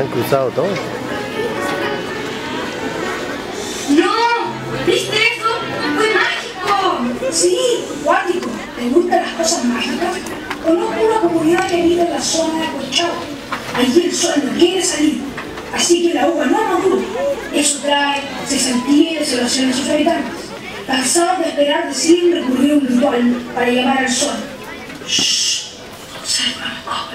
han cruzado todo. ¡No! ¿Viste eso? ¡Fue mágico! Sí, cuático. ¿Te gustan las cosas mágicas? Conozco una comunidad que vive en la zona de Colchao. Allí el sol no quiere salir, así que la uva no madura. Eso trae cesantía y desolación a sus habitantes. Cansados de esperar, deciden recurrir a un ritual para llamar al sol. Shh, observa cómo